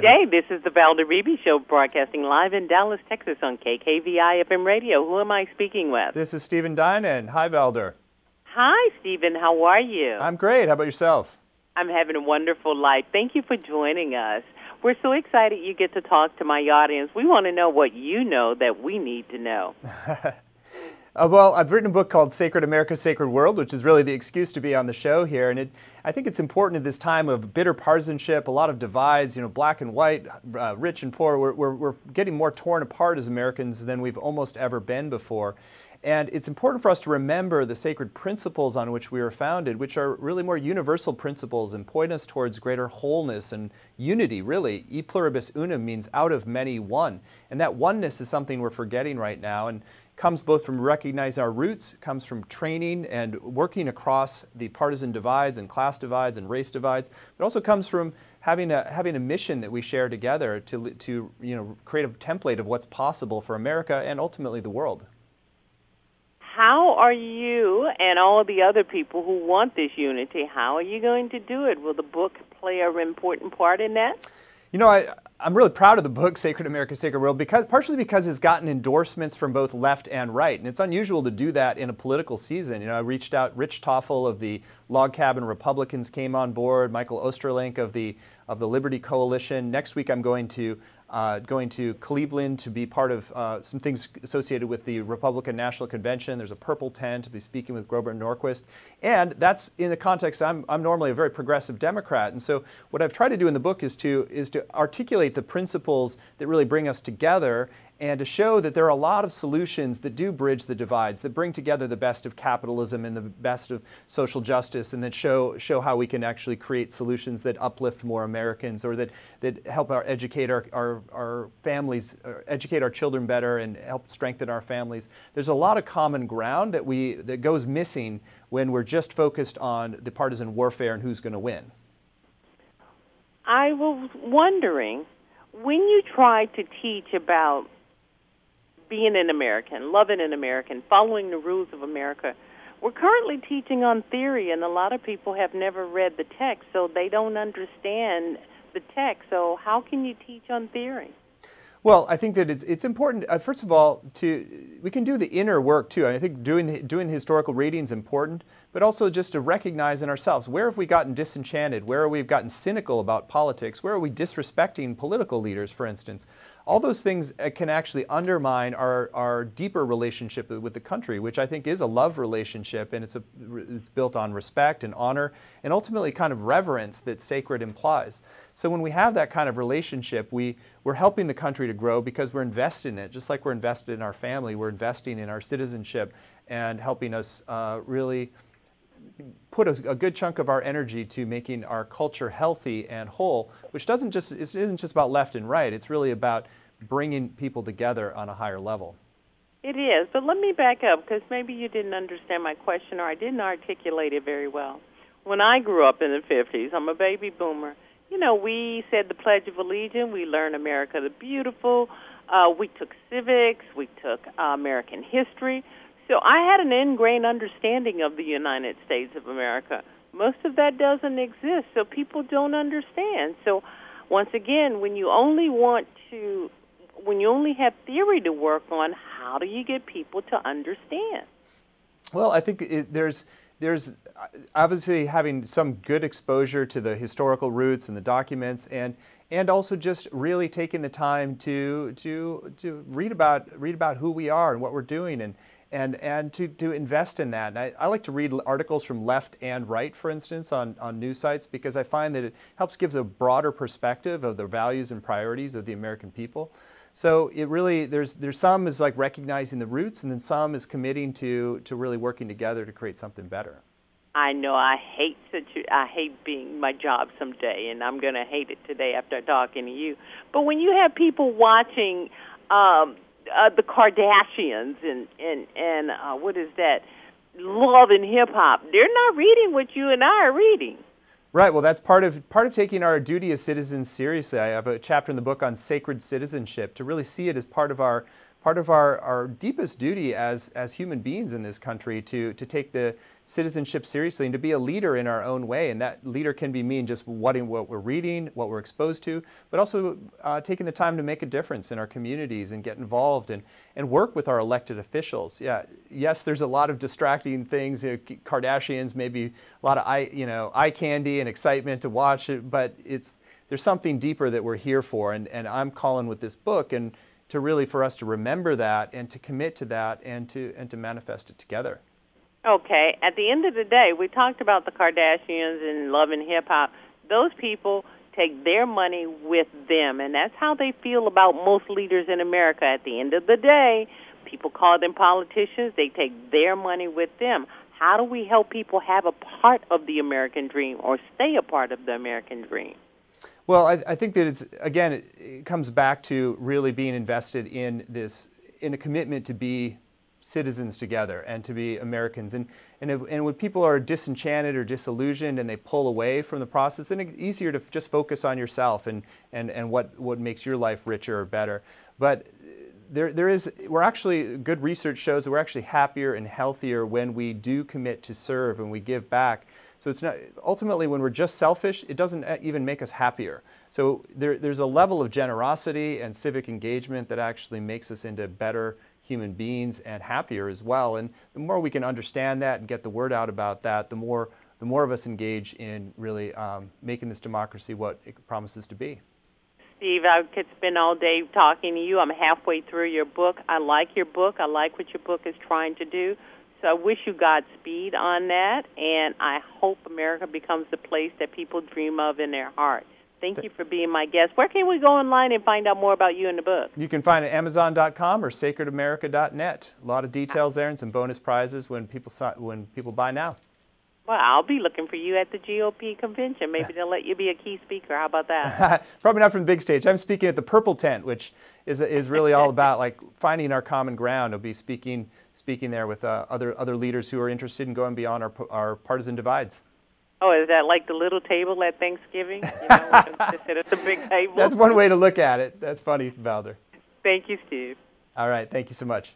Good day. This is the Valder Beebe Show, broadcasting live in Dallas, Texas on KKVI FM radio. Who am I speaking with? This is Stephen Dinan. Hi, Valder. Hi, Stephen. How are you? I'm great. How about yourself? I'm having a wonderful life. Thank you for joining us. We're so excited you get to talk to my audience. We want to know what you know that we need to know. Uh, well, I've written a book called Sacred America, Sacred World, which is really the excuse to be on the show here. And it, I think it's important at this time of bitter partisanship, a lot of divides, you know, black and white, uh, rich and poor. We're, we're, we're getting more torn apart as Americans than we've almost ever been before. And it's important for us to remember the sacred principles on which we were founded, which are really more universal principles and point us towards greater wholeness and unity, really. E pluribus unum means out of many one. And that oneness is something we're forgetting right now. And comes both from recognizing our roots, comes from training and working across the partisan divides and class divides and race divides, It also comes from having a, having a mission that we share together to, to you know, create a template of what's possible for America and ultimately the world. How are you and all of the other people who want this unity, how are you going to do it? Will the book play an important part in that? You know, I, I'm really proud of the book Sacred America, Sacred World, because partially because it's gotten endorsements from both left and right, and it's unusual to do that in a political season. You know, I reached out. Rich Tafel of the Log Cabin Republicans came on board. Michael Ostrolenk of the of the Liberty Coalition. Next week, I'm going to uh, going to Cleveland to be part of uh, some things associated with the Republican National Convention. There's a purple tent to be speaking with Grover Norquist. And that's in the context, I'm, I'm normally a very progressive Democrat. And so what I've tried to do in the book is to, is to articulate the principles that really bring us together and to show that there are a lot of solutions that do bridge the divides, that bring together the best of capitalism and the best of social justice, and that show, show how we can actually create solutions that uplift more Americans or that, that help our educate our, our, our families, uh, educate our children better and help strengthen our families. There's a lot of common ground that, we, that goes missing when we're just focused on the partisan warfare and who's going to win. I was wondering when you try to teach about being an American, loving an American, following the rules of America, we're currently teaching on theory, and a lot of people have never read the text, so they don't understand the text. So, how can you teach on theory? Well, I think that it's it's important. Uh, first of all, to we can do the inner work too. I think doing the, doing the historical reading is important, but also just to recognize in ourselves where have we gotten disenchanted, where have we gotten cynical about politics, where are we disrespecting political leaders, for instance. All those things uh, can actually undermine our, our deeper relationship with the country, which I think is a love relationship, and it's a it's built on respect and honor, and ultimately kind of reverence that sacred implies. So when we have that kind of relationship, we, we're helping the country to grow because we're invested in it. Just like we're invested in our family, we're investing in our citizenship and helping us uh, really put a, a, good chunk of our energy to making our culture healthy and whole, which doesn't just, it isn't just about left and right. It's really about bringing people together on a higher level. It is, but let me back up because maybe you didn't understand my question or I didn't articulate it very well. When I grew up in the 50s, I'm a baby boomer you know, we said the Pledge of Allegiance. We learned America the Beautiful. Uh, we took civics. We took uh, American history. So I had an ingrained understanding of the United States of America. Most of that doesn't exist, so people don't understand. So once again, when you only want to, when you only have theory to work on, how do you get people to understand? Well, I think it, there's there's obviously having some good exposure to the historical roots and the documents and and also just really taking the time to to to read about read about who we are and what we're doing and and and to, to invest in that. And I, I like to read articles from left and right, for instance, on, on news sites because I find that it helps gives a broader perspective of the values and priorities of the American people. So it really there's there's some is like recognizing the roots, and then some is committing to to really working together to create something better. I know I hate such I hate being my job someday, and I'm going to hate it today after talking to you. But when you have people watching um, uh, the Kardashians and and and uh, what is that? Love and hip hop. They're not reading what you and I are reading. Right. Well, that's part of part of taking our duty as citizens seriously. I have a chapter in the book on sacred citizenship to really see it as part of our part of our, our deepest duty as as human beings in this country to to take the citizenship seriously and to be a leader in our own way. And that leader can be mean just what, what we're reading, what we're exposed to, but also uh, taking the time to make a difference in our communities and get involved and, and work with our elected officials. Yeah, yes, there's a lot of distracting things. You know, Kardashians, maybe a lot of eye, you know, eye candy and excitement to watch it, but it's there's something deeper that we're here for. And, and I'm calling with this book and to really for us to remember that and to commit to that and to and to manifest it together. Okay. At the end of the day, we talked about the Kardashians and Love and Hip Hop. Those people take their money with them, and that's how they feel about most leaders in America. At the end of the day, people call them politicians. They take their money with them. How do we help people have a part of the American dream or stay a part of the American dream? Well, I, I think that it's again, it, it comes back to really being invested in this, in a commitment to be citizens together and to be Americans. And, and, if, and when people are disenchanted or disillusioned and they pull away from the process, then it's easier to just focus on yourself and, and, and what, what makes your life richer or better. But there, there is, we're actually, good research shows that we're actually happier and healthier when we do commit to serve and we give back. So it's not, ultimately when we're just selfish, it doesn't even make us happier. So there, there's a level of generosity and civic engagement that actually makes us into better human beings and happier as well. And the more we can understand that and get the word out about that, the more the more of us engage in really um, making this democracy what it promises to be. Steve, I could spend all day talking to you. I'm halfway through your book. I like your book. I like what your book is trying to do. So I wish you Godspeed on that, and I hope America becomes the place that people dream of in their heart. Thank you for being my guest. Where can we go online and find out more about you and the book? You can find it at Amazon.com or SacredAmerica.net. A lot of details there and some bonus prizes when people when people buy now. Well, I'll be looking for you at the GOP convention. Maybe they'll let you be a key speaker. How about that? Probably not from the big stage. I'm speaking at the Purple Tent, which is is really all about like finding our common ground. I'll be speaking speaking there with uh, other other leaders who are interested in going beyond our our partisan divides. Oh, is that like the little table at Thanksgiving? You know, of the big table. That's one way to look at it. That's funny, Valder. Thank you, Steve. All right. Thank you so much.